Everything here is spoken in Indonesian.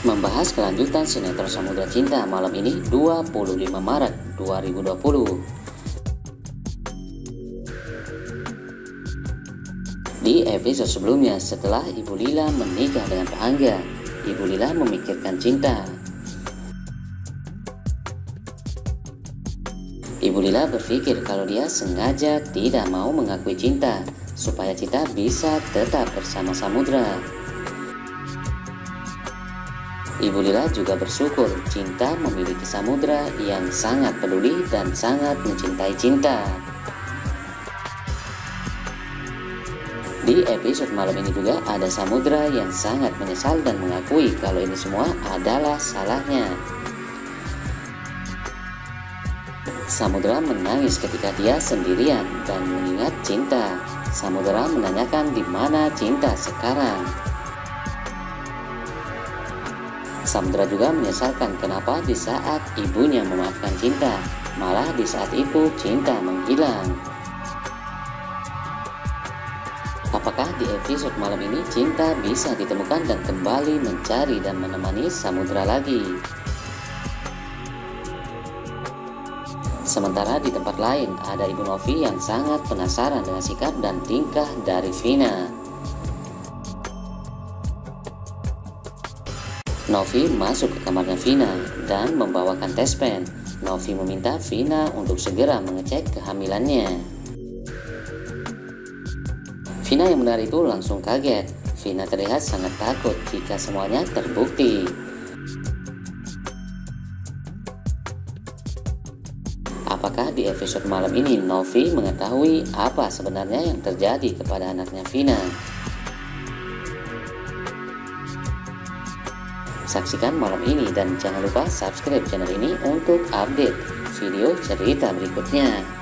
Membahas kelanjutan sinetron Samudra Cinta malam ini 25 Maret 2020 Di episode sebelumnya, setelah Ibu Lila menikah dengan Pak Angga, Ibu Lila memikirkan cinta. Ibu Lila berpikir kalau dia sengaja tidak mau mengakui cinta, supaya Cinta bisa tetap bersama Samudra. Ibu Lila juga bersyukur Cinta memiliki Samudra yang sangat peduli dan sangat mencintai Cinta. Di episode malam ini juga ada Samudra yang sangat menyesal dan mengakui kalau ini semua adalah salahnya. Samudra menangis ketika dia sendirian dan mengingat cinta. Samudra menanyakan di mana cinta sekarang. Samudra juga menyesalkan kenapa di saat ibunya memaafkan cinta, malah di saat itu cinta menghilang. Apakah di episode malam ini cinta bisa ditemukan dan kembali mencari dan menemani Samudra lagi? Sementara di tempat lain ada Ibu Novi yang sangat penasaran dengan sikap dan tingkah dari Vina. Novi masuk ke kamarnya Vina dan membawakan tes pen. Novi meminta Vina untuk segera mengecek kehamilannya. Vina yang benar itu langsung kaget. Vina terlihat sangat takut jika semuanya terbukti. Apakah di episode malam ini Novi mengetahui apa sebenarnya yang terjadi kepada anaknya Vina? Saksikan malam ini dan jangan lupa subscribe channel ini untuk update video cerita berikutnya.